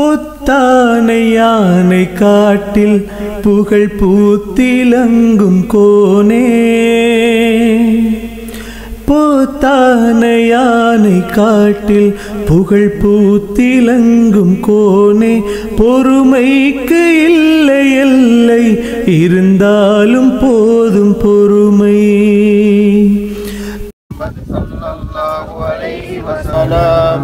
பொத்தானை யானை காட்டில் புகழ் பூத்திலங்கும் கோனே. போத்தான யானை காட்டில் புகழ் பூத்திலங்கும் கோனே. பொறுமைக்கு இல்லை எல்லை இருந்தாலும் போதும் பொறுமை.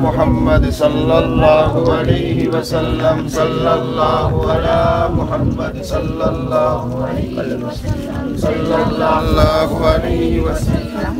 محمد صلى الله عليه وسلم صلى الله على محمد صلى الله عليه وسلم صلى الله عليه وسلم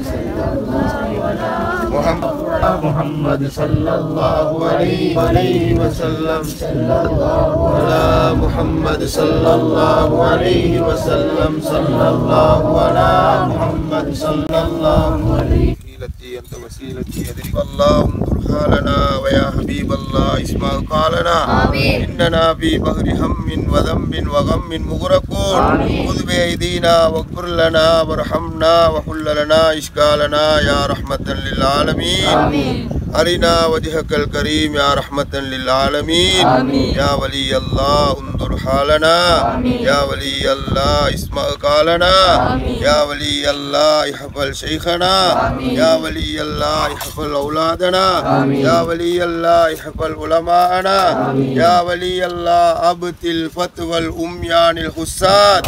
محمد صلى الله عليه وسلم الله على محمد صلى الله عليه وسلم صلى الله على محمد صلى الله عليه وسيلتي أنت وسيلتي أدرك الله انظر حالنا ويا حبيب الله اسمع قالنا آمين. إننا في بحر هم وذنب وغم مغرقون خذ بأيدينا واغفر لنا وارحمنا وحل لنا إشكالنا يا رحمة للعالمين آمين. أرنا وجهك الكريم يا رحمة للعالمين آمين. يا ولي الله انظر حالنا آمين. يا ولي الله اسمع قالنا آمين. يا ولي الله احفظ شيخنا آمين. يا ولي الله احفظ أولادنا آمين. يا ولي الله احفظ علماءنا آمين. يا ولي الله أبطل فتوى الأميان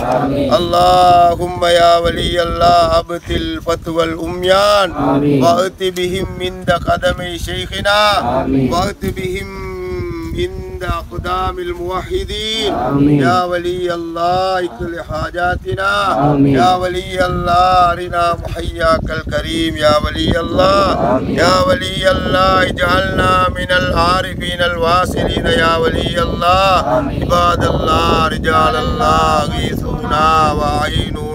آمين. اللهم يا ولي الله أبطل فتوى الأميان. وأت بهم عند شيخنا. وأت بهم عند أقدام الموحدين آمين. يا ولي الله اكل حاجاتنا آمين. يا ولي الله أرنا محياك الكريم يا ولي الله آمين. يا ولي الله اجعلنا من العارفين الواصلين يا ولي الله. عباد الله رجال الله غيثونا وعينونا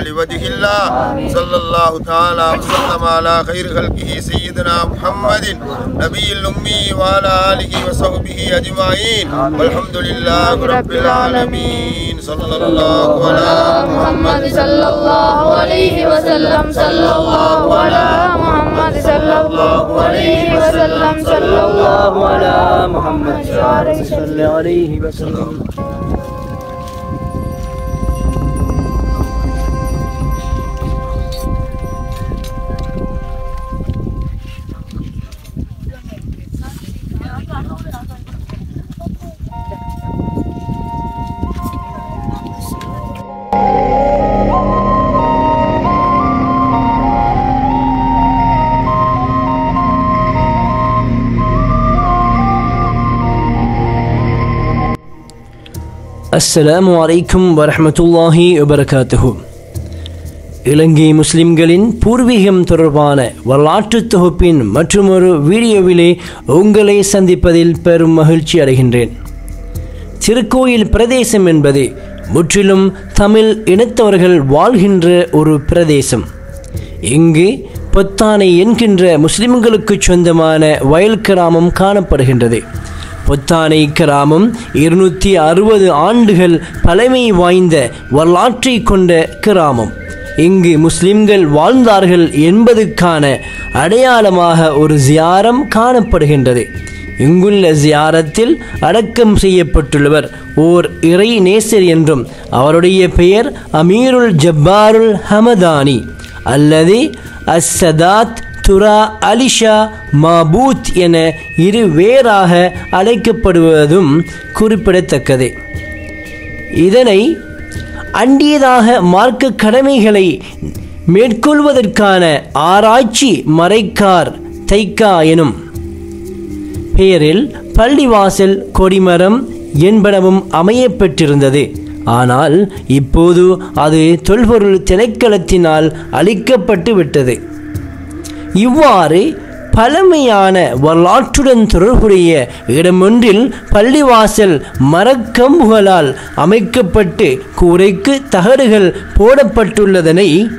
لوجه الله. صلى الله تعالى وسلم على خير خلقه سيدنا محمد نبي الأمي وعلى آله وصحبه أجمعين. والحمد لله رب العالمين. صلى الله على محمد صلى الله عليه وسلم. صلى الله على محمد صلى الله عليه وسلم. صلى الله على محمد. صلى عليه وسلم. அஸ்ஸலாமு அலைக்கும் வரமத்துல்லாஹி வபரகாத்துஹு இலங்கை முஸ்லிம்களின் பூர்வீகம் தொடர்பான வரலாற்று தொகுப்பின் மற்றொரு வீடியோவிலே உங்களை சந்திப்பதில் பெரும் மகிழ்ச்சி அடைகின்றேன் திருக்கோயில் பிரதேசம் என்பது முற்றிலும் தமிழ் இனத்தவர்கள் வாழ்கின்ற ஒரு பிரதேசம் இங்கு பொத்தானை என்கின்ற முஸ்லிம்களுக்கு சொந்தமான வயல் கிராமம் காணப்படுகின்றது பொத்தானை கிராமம். இருநூற்றி அறுபது ஆண்டுகள் பழமை வாய்ந்த வரலாற்றை கொண்ட கிராமம். இங்கு முஸ்லிம்கள் வாழ்ந்தார்கள் என்பதுக்கான அடையாளமாக ஒரு ஜியாரம் காணப்படுகின்றது. இங்குள்ள ஜியாரத்தில் அடக்கம் செய்யப்பட்டுள்ளவர் ஓர் இறை நேசர் என்றும் அவருடைய பெயர் அமீருல் ஜப்பாருல் ஹமதானி. அல்லது அஸ்ஸதாத் துரா அலிஷா மாபூத் என இரு வேறாக அழைக்கப்படுவதும் குறிப்பிடத்தக்கது. இதனை அண்டியதாக மார்க்க கடமைகளை மேற்கொள்வதற்கான ஆராய்ச்சி மறைக்கார் தைக்கா எனும் பெயரில் பள்ளிவாசல் கொடிமரம் என்பனவும் அமையப்பெற்றிருந்தது. ஆனால் இப்போது அது தொல்பொருள் திணைக்களத்தினால் அழிக்கப்பட்டு விட்டது இவ்வாறு பழமையான வரலாற்றுடன் தொடர்புடைய இடமொன்றில் பள்ளிவாசல் மரக்கம்புகளால் அமைக்கப்பட்டு கூரைக்கு தகடுகள் போடப்பட்டுள்ளதனை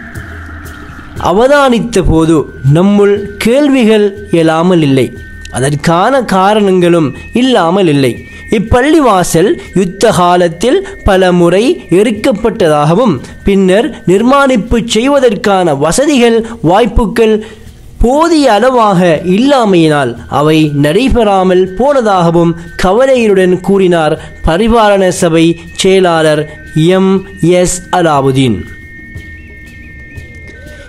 அவதானித்த போது நம்முள் கேள்விகள் இயலாமல் இல்லை. அதற்கான காரணங்களும் இல்லாமல் இல்லை. இப்பள்ளிவாசல் யுத்த காலத்தில் பல முறை எரிக்கப்பட்டதாகவும் பின்னர் நிர்மாணிப்பு செய்வதற்கான வசதிகள் வாய்ப்புகள் போதிய அளவாக இல்லாமையினால் அவை நடைபெறாமல் போனதாகவும் கவலையுடன் கூறினார் பரிபாலன சபை செயலாளர் எம். எஸ். அலாவுதீன்.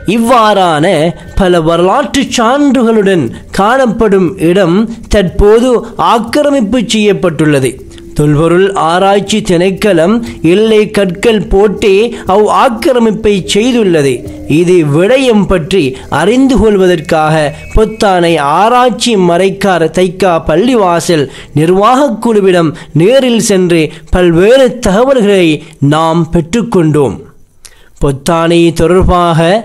இவ்வாறான பல வரலாற்று சான்றுகளுடன் காணப்படும் இடம் தற்போது ஆக்கிரமிப்பு செய்யப்பட்டுள்ளது. தொல்பொருள் ஆராய்ச்சி திணைக்களம் எல்லை கற்கள் போட்டே அவ் ஆக்கிரமிப்பை செய்துள்ளது. இது விடயம் பற்றி அறிந்து கொள்வதற்காக பொத்தானை ஆராய்ச்சி மறைக்கார் தைக்கா பள்ளிவாசல் நிர்வாகக் குழுவிடம் நேரில் சென்று பல்வேறு தகவல்களை நாம் பெற்றுக்கொண்டோம் பொத்தானை தொடர்பாக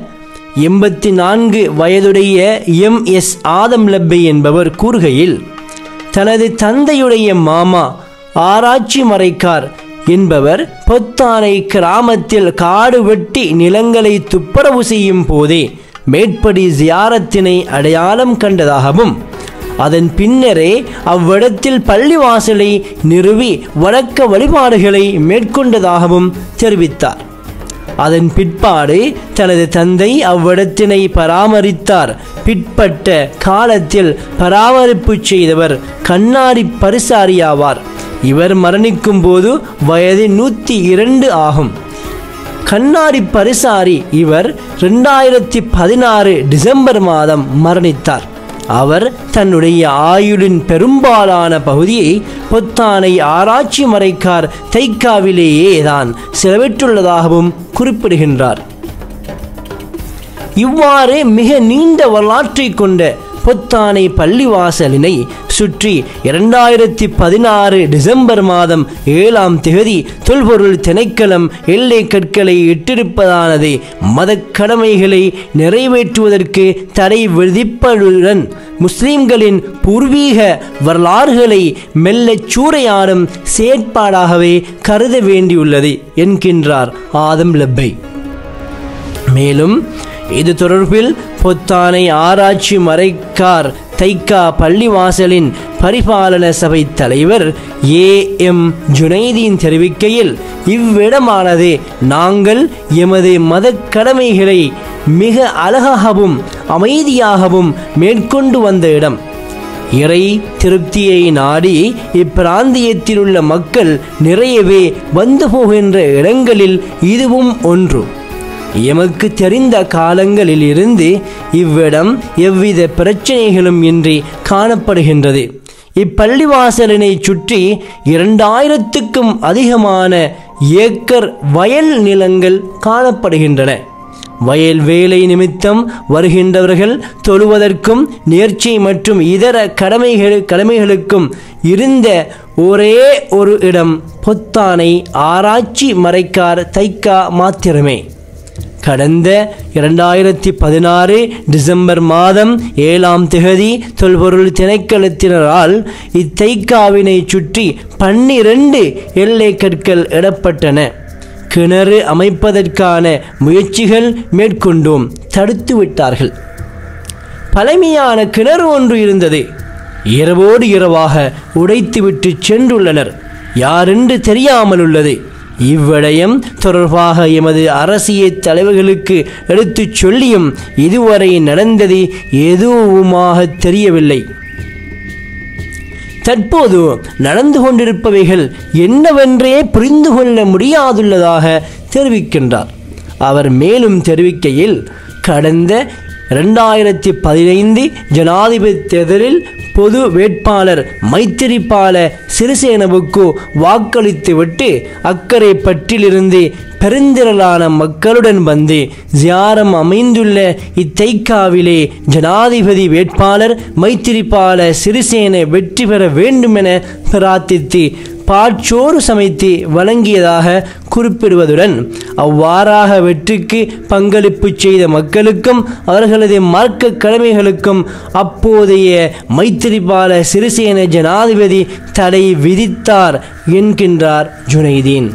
எண்பத்தி நான்கு வயதுடைய எம் எஸ் ஆதம் லப்பை என்பவர் கூறுகையில் தனது தந்தையுடைய மாமா ஆராய்ச்சி மறைக்கார் என்பவர் பொத்தானை கிராமத்தில் காடு வெட்டி நிலங்களை துப்பரவு செய்யும் போதே மேற்படி ஜியாரத்தினை அடையாளம் கண்டதாகவும் அதன் பின்னரே அவ்விடத்தில் பள்ளிவாசலை நிறுவி வழக்க வழிபாடுகளை மேற்கொண்டதாகவும் தெரிவித்தார். அதன் பிற்பாடு தனது தந்தை அவ்விடத்தினை பராமரித்தார். பிற்பட்ட காலத்தில் பராமரிப்பு செய்தவர் கண்ணாடி பரிசாரியாவார். இவர் மரணிக்கும் போது வயது நூற்றி இரண்டு ஆகும். கண்ணாடி பரிசாரி இவர் ரெண்டாயிரத்தி பதினாறு டிசம்பர் மாதம் மரணித்தார். அவர் தன்னுடைய ஆயுளின் பெரும்பாலான பகுதியை பொத்தானை ஆராய்ச்சி மறைக்கார் தைக்காவிலேயே தான் செலவிட்டுள்ளதாகவும் குறிப்பிடுகின்றார். இவ்வாறு மிக நீண்ட வரலாற்றை கொண்ட பொத்தானை பள்ளிவாசலினை சுற்றி இரண்டாயிரத்தி பதினாறு டிசம்பர் மாதம் ஏழாம் திகதி தொல்பொருள் திணைக்களம் எல்லை கற்களை இட்டிருப்பதானது மதக்கடமைகளை நிறைவேற்றுவதற்கு தடை விதிப்பதுடன் முஸ்லிம்களின் பூர்வீக வரலாறுகளை மெல்லச் சூறையாடும் செயற்பாடாகவே கருத வேண்டியுள்ளது என்கின்றார் ஆதம் லப்பை. மேலும் இது தொடர்பில் பொத்தானை ஆராய்ச்சி மறைக்கார் தைக்கா பள்ளிவாசலின் பரிபாலன சபை தலைவர் ஏ எம் ஜுனைதீன் தெரிவிக்கையில் இவ்விடமானது நாங்கள் எமது மத கடமைகளை மிக அழகாகவும் அமைதியாகவும் மேற்கொண்டு வந்த இடம். இறை திருப்தியை நாடி இப்பிராந்தியத்தில் உள்ள மக்கள் நிறையவே வந்து போகின்ற இடங்களில் இதுவும் ஒன்று. எமக்கு தெரிந்த காலங்களில் இருந்து இவ்விடம் எவ்வித பிரச்சனைகளும் இன்றி காணப்படுகின்றது. இப்பள்ளிவாசலினை சுற்றி இரண்டாயிரத்துக்கும் அதிகமான ஏக்கர் வயல் நிலங்கள் காணப்படுகின்றன. வயல் வேலை நிமித்தம் வருகின்றவர்கள் தொழுவதற்கும் நேர்ச்சி மற்றும் இதர கடமைகள் கடமைகளுக்கும் இருந்த ஒரே ஒரு இடம் பொத்தானை ஆராய்ச்சி மறைக்கார் தைக்கா மாத்திரமே. கடந்த இரண்டாயிரத்தி பதினாறு டிசம்பர் மாதம் ஏழாம் திகதி தொல்பொருள் திணைக்களத்தினரால் இத்தைக்காவினை சுற்றி பன்னிரண்டு எல்லை கற்கள் இடப்பட்டன. கிணறு அமைப்பதற்கான முயற்சிகள் மேற்கொண்டோம். தடுத்து விட்டார்கள். பழமையான கிணறு ஒன்று இருந்தது. இரவோடு இரவாக உடைத்துவிட்டு சென்றுள்ளனர். யாரென்று தெரியாமல் உள்ளது இவ்விடயம் தொடர்பாக எமது அரசியல் தலைவர்களுக்கு எடுத்துச் சொல்லியும் இதுவரை நடந்தது எதுவுமாக தெரியவில்லை. தற்போது நடந்து கொண்டிருப்பவைகள் என்னவென்றே புரிந்து கொள்ள முடியாதுள்ளதாக தெரிவிக்கின்றார். அவர் மேலும் தெரிவிக்கையில் கடந்த ரெண்டாயிரத்தி பதினைந்து ஜனாதிபதி தேர்தலில் பொது வேட்பாளர் மைத்திரிபால சிறிசேனவுக்கு வாக்களித்துவிட்டு அக்கறை பற்றிலிருந்து பெருந்திரளான மக்களுடன் வந்து ஜியாரம் அமைந்துள்ள இத்தைக்காவிலே ஜனாதிபதி வேட்பாளர் மைத்திரிபால சிறிசேன வெற்றி பெற வேண்டுமென பிரார்த்தித்து பாற்சோறு சமைத்து வழங்கியதாக குறிப்பிடுவதுடன் அவ்வாறாக வெற்றிக்கு பங்களிப்பு செய்த மக்களுக்கும் அவர்களது மார்க்க கடமைகளுக்கும் அப்போதைய மைத்திரிபால சிறிசேன ஜனாதிபதி தடை விதித்தார் என்கின்றார் ஜுனைதீன்.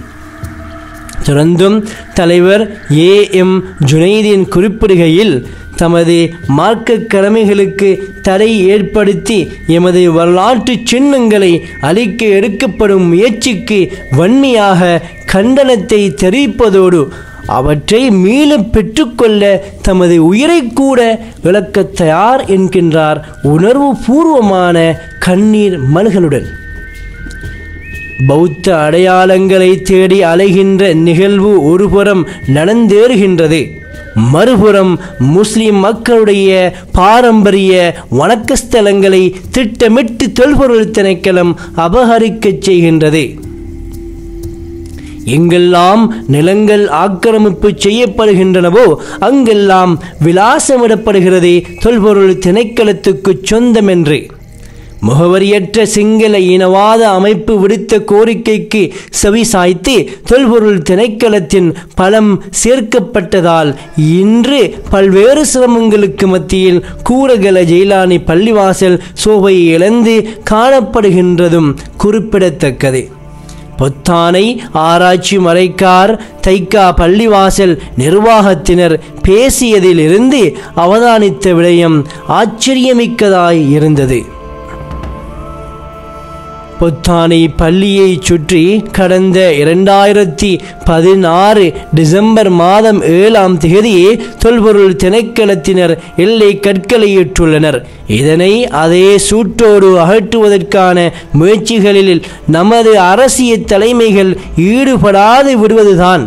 தொடர்ந்தும் தலைவர் ஏ எம் ஜுனைதீன் குறிப்பிடுகையில் தமது மார்க்க கடமைகளுக்கு தடை ஏற்படுத்தி எமது வரலாற்று சின்னங்களை அழிக்க எடுக்கப்படும் முயற்சிக்கு வன்மையாக கண்டனத்தை தெரிவிப்பதோடு அவற்றை மீளப் பெற்றுக்கொள்ள தமது உயிரை கூட விளக்க தயார் என்கின்றார் உணர்வு பூர்வமான கண்ணீர் மல்களுடன் பௌத்த அடையாளங்களை தேடி அலைகின்ற நிகழ்வு ஒருபுறம் நடந்தேறுகின்றது. மறுபுறம் முஸ்லிம் மக்களுடைய பாரம்பரிய வணக்கஸ்தலங்களை திட்டமிட்டு தொல்பொருள் திணைக்களம் அபகரிக்கச் செய்கின்றது. எங்கெல்லாம் நிலங்கள் ஆக்கிரமிப்பு செய்யப்படுகின்றனவோ அங்கெல்லாம் விலாசமிடப்படுகிறதே தொல்பொருள் திணைக்களத்துக்கு சொந்தமென்று. முகவரியற்ற சிங்கள இனவாத அமைப்பு விடுத்த கோரிக்கைக்கு செவிசாய்த்து தொல்பொருள் திணைக்களத்தின் பலம் சேர்க்கப்பட்டதால் இன்று பல்வேறு சிரமங்களுக்கு மத்தியில் கூரகல ஜெயிலானி பள்ளிவாசல் சோபை இழந்து காணப்படுகின்றதும் குறிப்பிடத்தக்கது. பொத்தானை ஆராய்ச்சி மறைக்கார் தைக்கா பள்ளிவாசல் நிர்வாகத்தினர் பேசியதிலிருந்து அவதானித்த விடயம் ஆச்சரியமிக்கதாய் இருந்தது. பொத்தானை பள்ளியை சுற்றி கடந்த இரண்டாயிரத்தி பதினாறு டிசம்பர் மாதம் ஏழாம் தேதி தொல்பொருள் திணைக்களத்தினர் எல்லை கற்களையிட்டுள்ளனர். இதனை அதே சூட்டோடு அகற்றுவதற்கான முயற்சிகளில் நமது அரசியல் தலைமைகள் ஈடுபடாது விடுவதுதான்.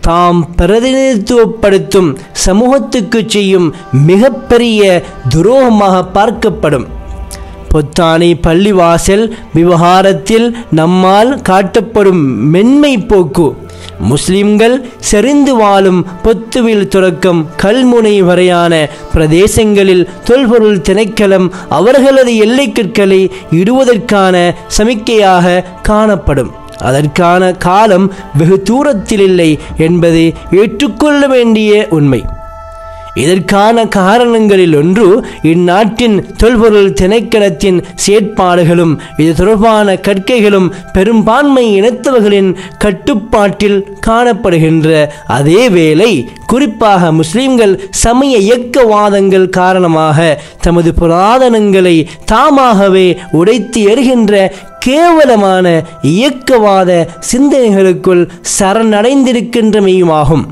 தாம் பிரதிநிதித்துவப்படுத்தும் சமூகத்துக்கு செய்யும் மிகப்பெரிய துரோகமாக பார்க்கப்படும். பொத்தானை பள்ளிவாசல் விவகாரத்தில் நம்மால் காட்டப்படும் மென்மை போக்கு. முஸ்லிம்கள் செறிந்து வாழும் பொத்துவில் தொடக்கம் கல்முனை வரையான பிரதேசங்களில் தொல்பொருள் திணைக்களம் அவர்களது எல்லைக்கற்களை இடுவதற்கான சமிக்கையாக காணப்படும். அதற்கான காலம் வெகு தூரத்தில் இல்லை என்பது ஏற்றுக்கொள்ள வேண்டிய உண்மை. இதற்கான காரணங்களில் ஒன்று இந்நாட்டின் தொல்பொருள் திணைக்களத்தின் செயற்பாடுகளும் இது தொடர்பான கற்கைகளும் பெரும்பான்மை இனத்தவர்களின் கட்டுப்பாட்டில் காணப்படுகின்ற. அதேவேளை குறிப்பாக முஸ்லிம்கள் சமய இயக்கவாதங்கள் காரணமாக தமது புராதனங்களை தாமாகவே உடைத்து எறுகின்ற கேவலமான இயக்கவாத சிந்தனைகளுக்குள் சரணடைந்திருக்கின்றமையுமாகும்.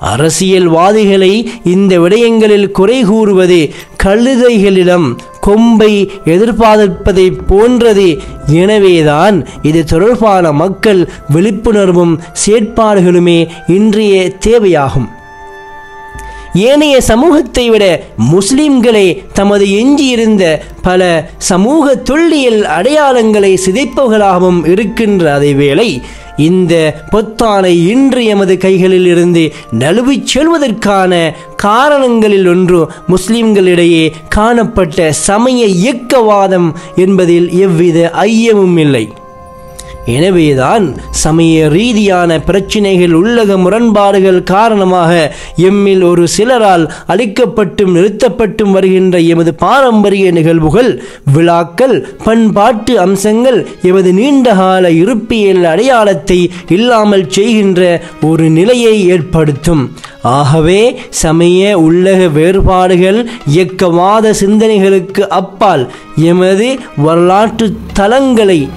அரசியல்வாதிகளை இந்த விடயங்களில் குறை கூறுவது கழுதைகளிடம் கொம்பை எதிர்பார்ப்பதை போன்றது. எனவேதான் இது தொடர்பான மக்கள் விழிப்புணர்வும் செயற்பாடுகளுமே இன்றைய தேவையாகும். ஏனைய சமூகத்தை விட முஸ்லிம்களே தமது எஞ்சியிருந்த பல சமூக தொல்லியல் அடையாளங்களை சிதைப்பவர்களாகவும் இருக்கின்ற அதே வேளை இந்த பொத்தானை இன்று எமது கைகளில் இருந்து நழுவிச் செல்வதற்கான காரணங்களில் ஒன்று முஸ்லிம்களிடையே காணப்பட்ட சமய இயக்கவாதம் என்பதில் எவ்வித ஐயமும் இல்லை. எனவேதான் சமய ரீதியான பிரச்சினைகள் உள்ளக முரண்பாடுகள் காரணமாக எம்மில் ஒரு சிலரால் அளிக்கப்பட்டும் நிறுத்தப்பட்டும் வருகின்ற எமது பாரம்பரிய நிகழ்வுகள் விழாக்கள் பண்பாட்டு அம்சங்கள் எமது நீண்டகால இருப்பியல் அடையாளத்தை இல்லாமல் செய்கின்ற ஒரு நிலையை ஏற்படுத்தும். ஆகவே சமய உள்ளக வேறுபாடுகள் இயக்கவாத சிந்தனைகளுக்கு அப்பால் எமது வரலாற்று தலங்களை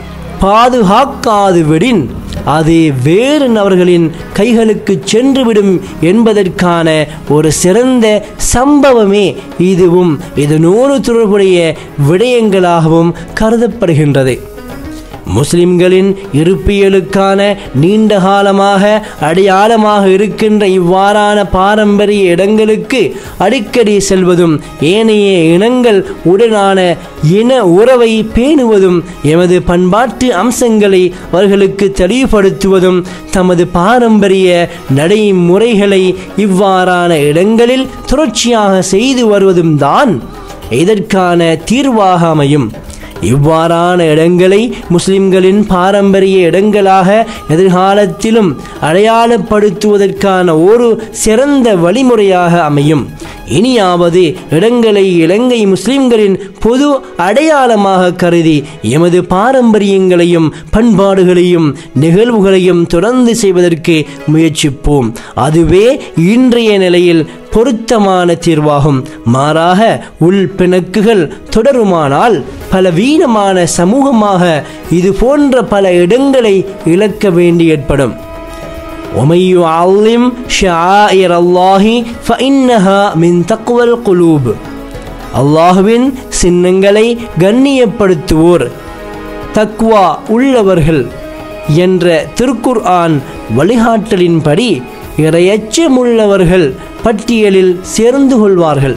பாதுகாக்காது விடின் அது வேறு நபர்களின் கைகளுக்கு சென்றுவிடும் என்பதற்கான ஒரு சிறந்த சம்பவமே இதுவும். இதனோடு தொடர்புடைய விடயங்களாகவும் கருதப்படுகின்றது. முஸ்லிம்களின் இருப்பியலுக்கான நீண்ட காலமாக அடையாளமாக இருக்கின்ற இவ்வாறான பாரம்பரிய இடங்களுக்கு அடிக்கடி செல்வதும் ஏனைய இனங்கள் உடனான இன உறவை பேணுவதும் எமது பண்பாட்டு அம்சங்களை அவர்களுக்கு தெளிவுபடுத்துவதும் தமது பாரம்பரிய நடைமுறைகளை இவ்வாறான இடங்களில் தொடர்ச்சியாக செய்து வருவதும் தான் இதற்கான தீர்வாக அமையும். இவ்வாறான இடங்களை முஸ்லிம்களின் பாரம்பரிய இடங்களாக எதிர்காலத்திலும் அடையாளப்படுத்துவதற்கான ஒரு சிறந்த வழிமுறையாக அமையும். இனியாவது இடங்களை இலங்கை முஸ்லிம்களின் பொது அடையாளமாக கருதி எமது பாரம்பரியங்களையும் பண்பாடுகளையும் நிகழ்வுகளையும் தொடர்ந்து செய்வதற்கு முயற்சிப்போம் அதுவே இன்றைய நிலையில் பொருத்தமான தீர்வாகும் மாறாக உள் பிணக்குகள் தொடருமானால் பலவீனமான சமூகமாக இது போன்ற பல இடங்களை இழக்க வேண்டி ஏற்படும் ومن يعظم شعائر الله فإنها من تقوى القلوب அல்லாஹுவின் சின்னங்களை கண்ணியப்படுத்துவோர். தக்வா உள்ளவர்கள் என்ற திருக்குர் ஆன் வழிகாட்டலின்படி இரையச்சமுள்ளவர்கள் பட்டியலில் சேர்ந்து கொள்வார்கள்.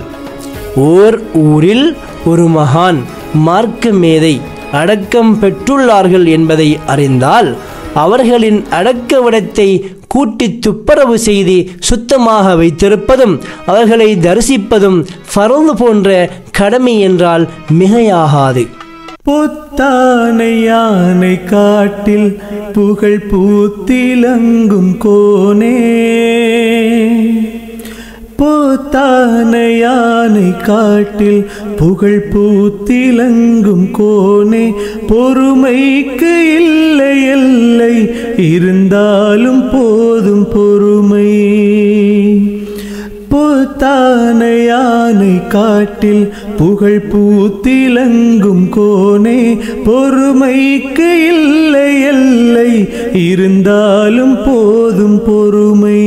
ஓர் ஊரில் ஒரு மகான் மார்க்க மேதை அடக்கம் பெற்றுள்ளார்கள் என்பதை அறிந்தால் அவர்களின் அடக்கவிடத்தை கூட்டி துப்புரவு செய்து சுத்தமாக வைத்திருப்பதும் அவர்களை தரிசிப்பதும் ஃபரது போன்ற கடமை என்றால் மிகையாகாது. பொத்தானை யானை காட்டில் புகழ் பூத்திலங்கும் கோனே பூத்தான யானை காட்டில் புகழ் பூத்திலங்கும் கோனே பொறுமைக்கு இல்லை எல்லை இருந்தாலும் போதும் பொறுமை. பூத்தான யானை காட்டில் புகழ் பூத்திலங்கும் கோனே பொறுமைக்கு இல்லை எல்லை இருந்தாலும் போதும் பொறுமை.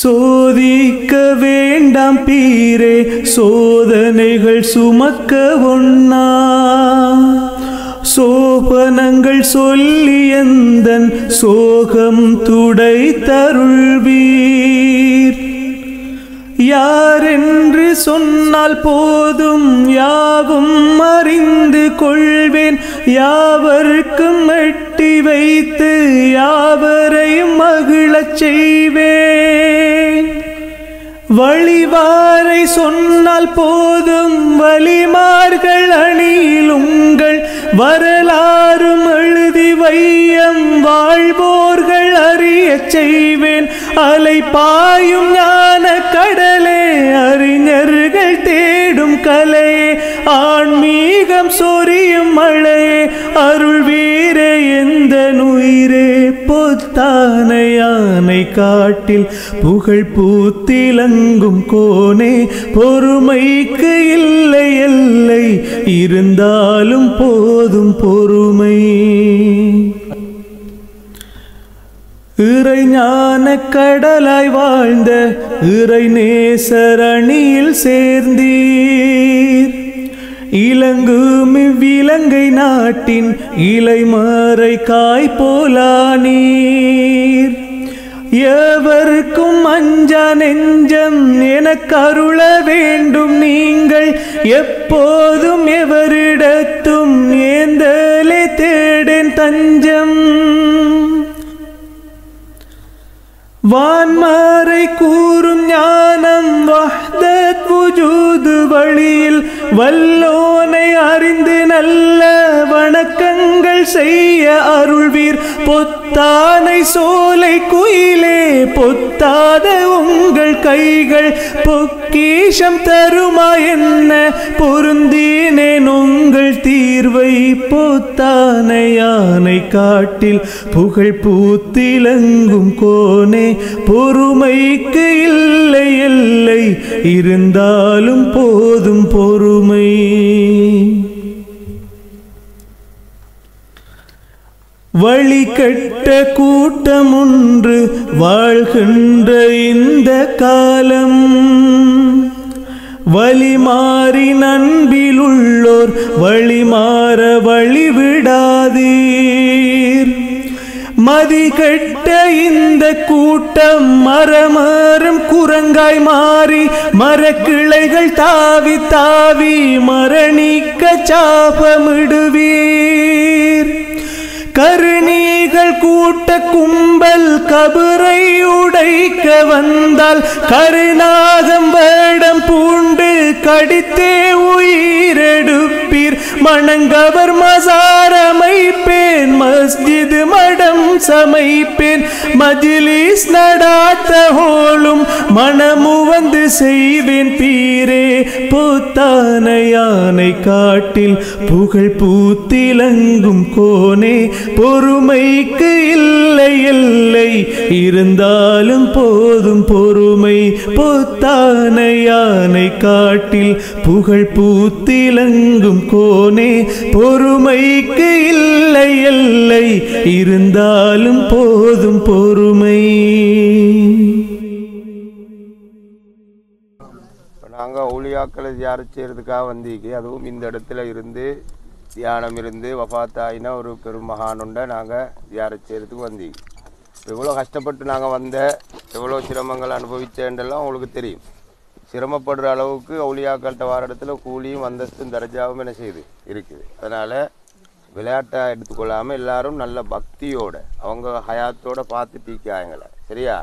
சோதிக்க வேண்டாம் பீரே சோதனைகள் சுமக்க ஒண்ணா? சோபனங்கள் சொல்லி எந்தன் சோகம் துடை தருள்வீ யாரென்று சொன்னால் போதும் யாவும் அறிந்து கொள்வேன். யாவருக்கும் எட்டி வைத்து யாவரையும் மகிழச் செய்வேன். வழிவாரை சொன்னால் போதும் வழிமார்கள் அணியில் உங்கள் வரலாறும் எழுதி வையம். வாழ்வோர்கள் அறியச் செய்வேன். அலை பாயும் ஞான கடலே அறிஞர்கள் தேடும் கலையே ஆன்மீகம் சொரியும் மழையே அருள் வீரே எந்த நுயிரே. பொத்தான யானை காட்டில் புகழ் பூத்திலங்கும் கோனே பொறுமைக்கு இல்லை எல்லை இருந்தாலும் போதும் பொறுமை. இறை ஞான கடலாய் வாழ்ந்த இறை நேசரணியில் சேர்ந்தீர். இலங்கும் இவ்விலங்கை நாட்டின் இலை இலைமறை காய் போலானீர். எவருக்கும் அஞ்சா நெஞ்சம் எனக்கு அருள வேண்டும் நீங்கள் எப்போதும் எவரிடத்தும் வான்மாரை கூறும் ஞானம் வஹ்தத் வுஜூது வழியில் வல்லோனை அறிந்து நல்ல வணக்கங்கள் செய்ய அருள்வீர். பொத்தானை சோலை குயிலே பொத்தாத உங்கள் கைகள் பொக்கீஷம் தருமா என்ன? பொருந்தினேன் உங்கள் தீர்வை பொத்தானை யானை காட்டில் புகழ் பூத்திலங்கும் கோனே பொறுமைக்கு இல்லை எல்லை இருந்தாலும் போதும் பொறுமை. வழி கெட்ட கூட்டம் வாழ்கின்ற இந்த காலம். வழி மாறி நண்பில் வழி மாற வழிவிடாதீர். மதி கெட்ட இந்த கூட்டம் மரமரம் குரங்காய் மாறி மரக்கிளைகள் தாவி தாவி மரணிக்க சாபமிடுவீர். करनी கைகள் கூட்ட கும்பல் கபரை உடைக்க வந்தால் கருணாகம் வேடம் பூண்டு கடித்தே உயிரெடுப்பீர். மணங்கவர் மசாரமைப்பேன் மஸ்ஜித் மடம் சமைப்பேன். மஜிலிஸ் நடாத்த ஹோலும் மனமு வந்து செய்வேன். பீரே பூத்தான யானை காட்டில் புகழ் பூத்திலங்கும் கோனே. பொறுமை பொறுமைக்கு இல்லை இல்லை. இருந்தாலும் போதும் பொறுமை. பொத்தான யானை காட்டில் புகழ் பூத்திலங்கும் கோனே பொறுமைக்கு இல்லை இல்லை. இருந்தாலும் போதும் பொறுமை. நாங்கள் ஊழியாக்களை தியானம் செய்கிறதுக்காக வந்தீங்க? அதுவும் இந்த இடத்துல இருந்து தியானம் இருந்து வஃபாத்தாயினா ஒரு பெரும் மகானுண்ட நாங்கள் தியானம் செய்கிறதுக்கு வந்தீங்க எவ்வளோ கஷ்டப்பட்டு நாங்கள் வந்த எவ்வளோ சிரமங்கள் அனுபவிச்சேன்றெல்லாம் உங்களுக்கு தெரியும். சிரமப்படுற அளவுக்கு ஒளியாக்கள்கிட்ட வார இடத்துல கூலியும் அந்தஸ்தும் தரஜாவும் என்ன செய்யுது இருக்குது. அதனால் விளையாட்டாக எடுத்துக்கொள்ளாமல் எல்லாரும் நல்ல பக்தியோட அவங்க ஹயாத்தோடு பார்த்து டீக்காயங்களை சரியா?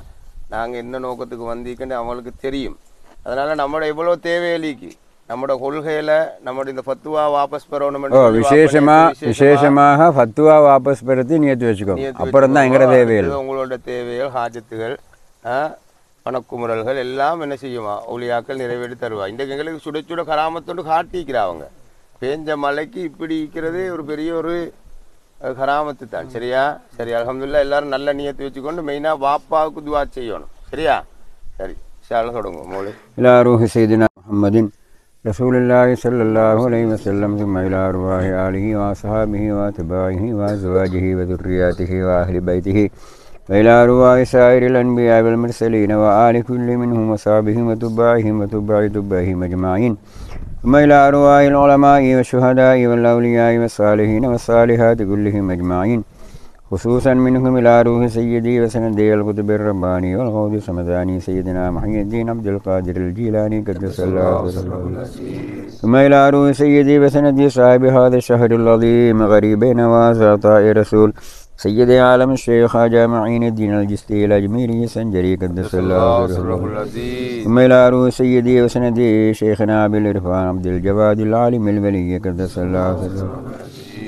நாங்கள் என்ன நோக்கத்துக்கு வந்தீங்கன்னு அவங்களுக்கு தெரியும். அதனால் நம்மளோட எவ்வளோ தேவையிலிக்கு நம்மட கொள்கையில நம்மட இந்த ஃபத்துவா வாபஸ் பெறணும் ஓ விசேஷமா விசேஷமாக ஃபத்துவா வாபஸ் பெறுத்தி நியத்து வச்சுக்கோ அப்புறம் தான் எங்கட தேவைகள்? உங்களோட தேவைகள் ஹாஜத்துகள் பணக்குமுறல்கள் எல்லாம் என்ன செய்யுமா? ஒளியாக்கள் நிறைவேற்றி தருவா. இந்த எங்களுக்கு சுட சுட கராமத்தோடு காட்டிக்கிறாங்க பேஞ்ச மலைக்கு இப்படி இருக்கிறது ஒரு பெரிய ஒரு கராமத்து தான் சரியா? சரி அலமதுல்லா எல்லாரும் நல்ல நியத்து வச்சுக்கொண்டு மெயினாக வாப்பாவுக்கு துவா செய்யணும். சரியா? சரி சால தொடங்கும் எல்லாரும் செய்தினா முகமதின் رسول الله صلى الله عليه وسلم ثم إلى أرواح آله وأصحابه وأتباعه وأزواجه وذرياته وأهل بيته وإلى أرواح سائر الأنبياء والمرسلين وآل كل منهم وصحبهم وتباعهم وتباع تباعهم أجمعين. ثم إلى أرواح العلماء والشهداء والأولياء والصالحين والصالحات كلهم أجمعين. خصوصا منهم إلى روح سيدي وسندي القطب الرباني والغوث السمداني سيدنا محي الدين عبد القادر الجيلاني قدس الله سره ثم إلى روح سيدي وسندي صاحب هذا الشهر العظيم غريبين وعطاء رسول سيد عالم الشيخ خواجة معين الدين الجستي الأجميري سنجري قدس الله سره ثم إلى روح سيدي وسندي شيخنا أبي الإرفان عبد الجواد العالم الولي قدس الله سره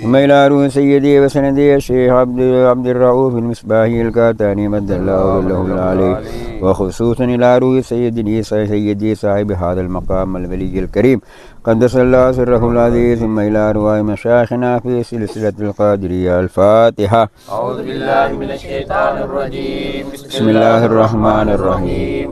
ثم إلى روح سيدي وسندي الشيخ عبد عبد الرؤوف المصباحي الكاتاني مد الله له العلي. وخصوصا إلى روح سيدي سيدي صاحب هذا المقام الولي الكريم. قدس الله سره العزيز ثم إلى أرواح مشايخنا في سلسلة القادرية الفاتحة. أعوذ بالله من الشيطان الرجيم. بسم الله الرحمن الرحيم.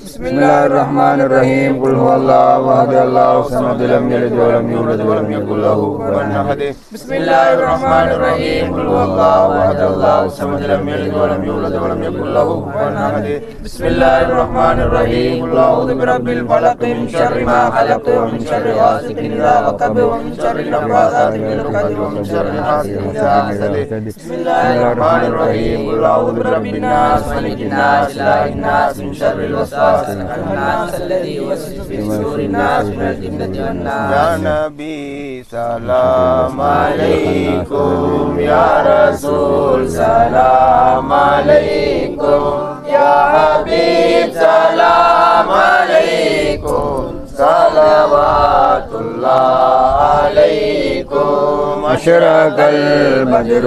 بسم الله الرحمن الرحيم قل هو الله أحد الله الصمد لم يلد ولم يولد ولم يكن له كفوا أحد بسم الله الرحمن الرحيم قل هو الله أحد الله الصمد لم يلد ولم يولد ولم يكن له كفوا أحد بسم الله الرحمن الرحيم قل أعوذ برب الفلق من شر ما خلق ومن شر غاسق إذا وقب ومن شر النفاثات في العقد ومن شر حاسد إذا حسد بسم الله الرحمن الرحيم قل أعوذ برب الناس ملك الناس إله الناس من شر الوسواس الخناس الذي يوسوس في صدور الناس من الجنة يا نبي سلام عليكم يا رسول سلام عليكم يا حبيب سلام عليكم صلوات الله عليكم أشرق البدر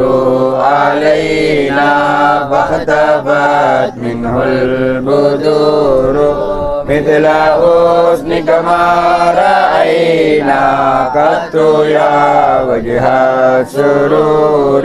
علينا فاختفت منه البدور مثل حسنك ما رأينا قط يا وجه السرور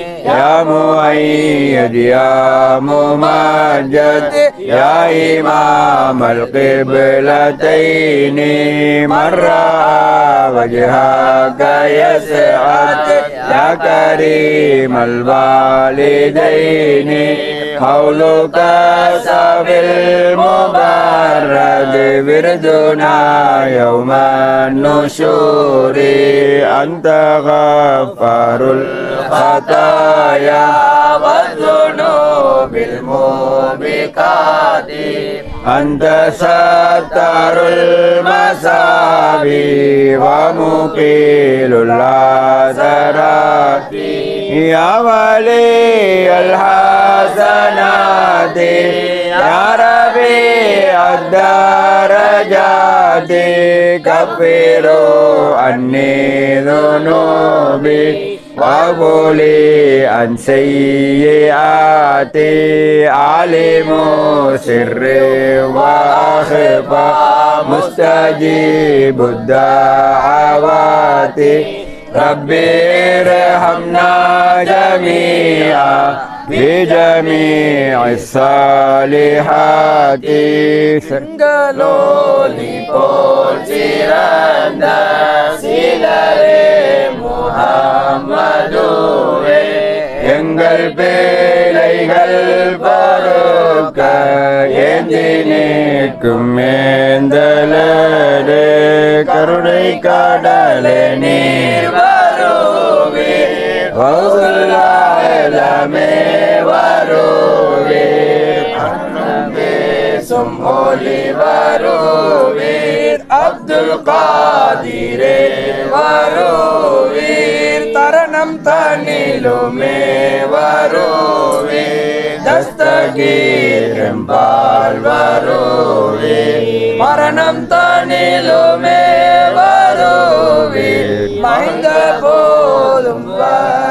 يا مؤيد يا ممجد يا إمام القبلتين من رأى وجهك يسعد يا كريم الوالدين قولك سافي المبرد بردنا يوم النشور أنت غفار الخطايا والذنوب الموبقات أنت ستار المساوي ومقيل العثرات يا ولي الحسنات يا ربيع الدرجات كفروا عني ذنوبي وقولي عن سيئاتي علم سر وأخفى مستجيب الدعوات. ربي ارحمنا جميعا. بجميع الصالحات செங்கலோலி போல் சிறந்த சிலரே முகம்மதுவே எங்கள் பிழைகள் பொறுக்க ஏந்தி நிற்கும் மேந்தலரே கருணை கடலே நீர் வருவே வகுலாயலமே வருவே அன்னம் பேசும் ஒளி வருவீர். அப்துல் காதிரே வருவீர். தரணம் தனிலுமே வருவீர். தஸ்தகீரம்பால் வருவீர். மரணம் தனிலுமே வருவீர். மறைந்த போதும் வருவீரே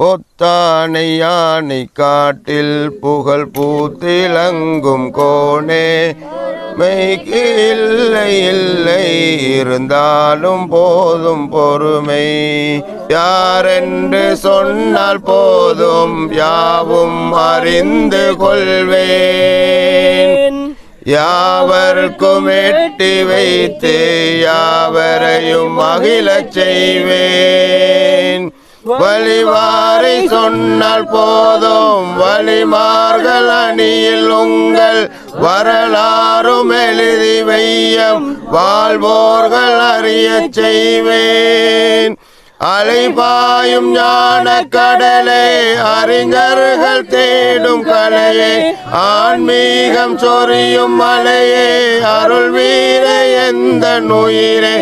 பொத்தானை யானை காட்டில் புகழ் பூத்திலங்கும் கோனே மெய்க்கு இல்லை இல்லை இருந்தாலும் போதும் பொறுமை. யாரென்று சொன்னால் போதும் யாவும் அறிந்து கொள்வேன். யாவர்க்கும் எட்டி வைத்து யாவரையும் மகிழச் செய்வேன். வழிவாரை சொன்னால் போதும். வழிமார்கள் அணியில் உங்கள் வரலாறும் எழுதி வையம். வாழ்வோர்கள் அறிய செய்வேன். அலைபாயும் ஞான கடலே அறிஞர்கள் தேடும் கலையே ஆன்மீகம் சொரியும் மலையே அருள் வீர எந்த நுயிரே.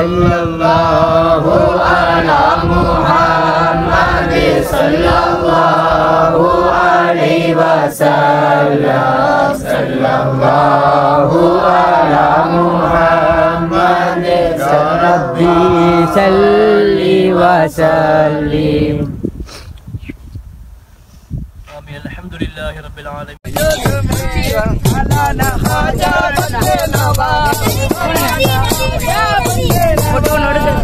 صلى الله على محمد صلى الله عليه وسلم. صلى الله على محمد ربي سل وسلم الحمد لله رب العالمين على ಫೋಟೋ ನೋಡಿದ್ರೆ